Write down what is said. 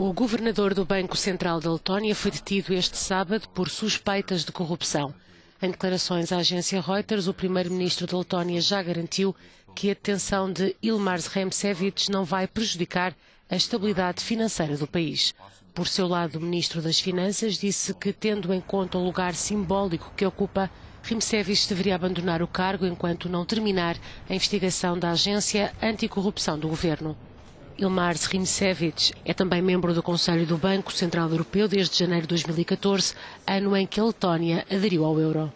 O governador do Banco Central da Letónia foi detido este sábado por suspeitas de corrupção. Em declarações à agência Reuters, o primeiro-ministro da Letónia já garantiu que a detenção de Ilmars Remsevich não vai prejudicar a estabilidade financeira do país. Por seu lado, o ministro das Finanças disse que, tendo em conta o lugar simbólico que ocupa, Rimsevich deveria abandonar o cargo enquanto não terminar a investigação da agência anticorrupção do governo. Ilmars Rimsevich é também membro do Conselho do Banco Central Europeu desde janeiro de 2014, ano em que a Letónia aderiu ao euro.